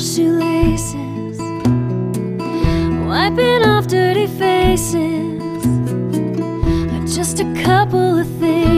shoelaces Wiping off dirty faces. Just a couple of things